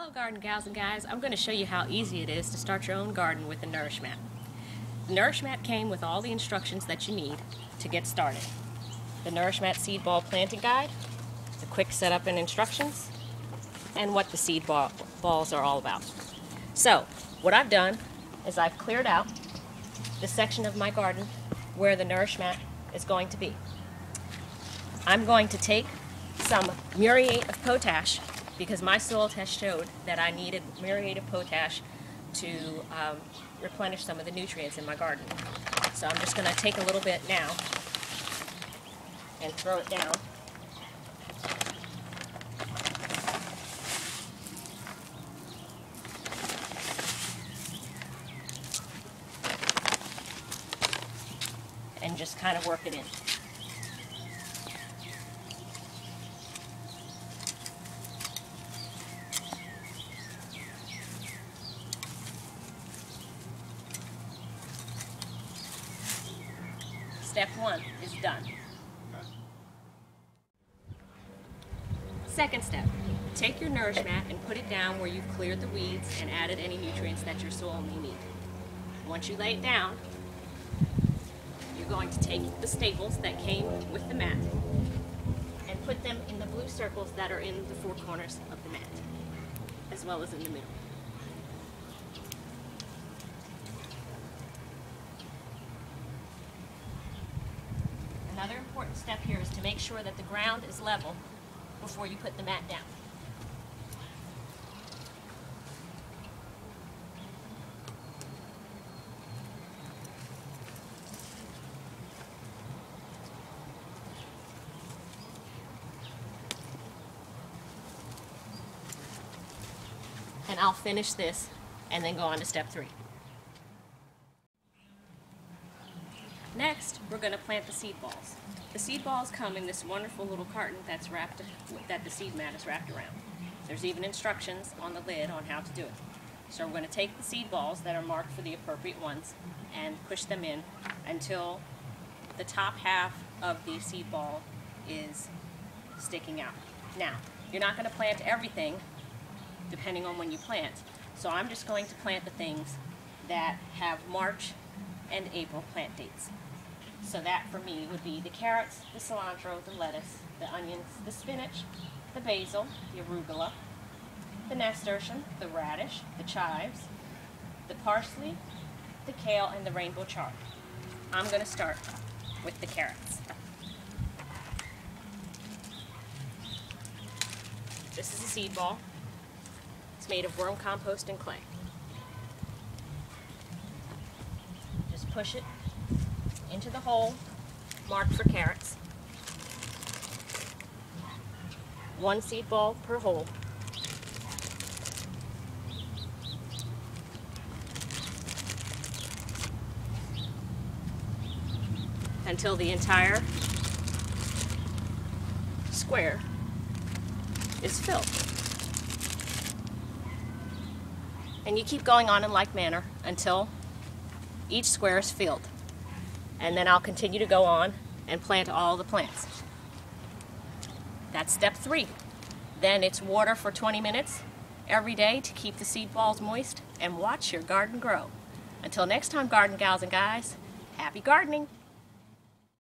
Hello garden gals and guys, I'm going to show you how easy it is to start your own garden with the Nourishmat. The Nourishmat came with all the instructions that you need to get started. The Nourishmat Seed Ball Planting Guide, the quick setup and instructions, and what the seed ball balls are all about. So, what I've done is I've cleared out the section of my garden where the Nourishmat is going to be. I'm going to take some muriate of potash because my soil test showed that I needed muriate of potash to um, replenish some of the nutrients in my garden. So I'm just going to take a little bit now and throw it down. And just kind of work it in. Step one is done. Second step, take your Nourishmat and put it down where you've cleared the weeds and added any nutrients that your soil may need. Once you lay it down, you're going to take the staples that came with the mat and put them in the blue circles that are in the four corners of the mat, as well as in the middle. Another important step here is to make sure that the ground is level before you put the mat down. And I'll finish this and then go on to step three. Next, we're going to plant the seed balls. The seed balls come in this wonderful little carton that's wrapped, that the seed mat is wrapped around. There's even instructions on the lid on how to do it. So we're going to take the seed balls that are marked for the appropriate ones and push them in until the top half of the seed ball is sticking out. Now, you're not going to plant everything depending on when you plant. So I'm just going to plant the things that have March and April plant dates. So that for me would be the carrots, the cilantro, the lettuce, the onions, the spinach, the basil, the arugula, the nasturtium, the radish, the chives, the parsley, the kale, and the rainbow chard. I'm going to start with the carrots. This is a seed ball. It's made of worm compost and clay. Just push it into the hole marked for carrots. One seed ball per hole. Until the entire square is filled. And you keep going on in like manner until each square is filled and then I'll continue to go on and plant all the plants. That's step three. Then it's water for 20 minutes every day to keep the seed balls moist and watch your garden grow. Until next time, garden gals and guys, happy gardening!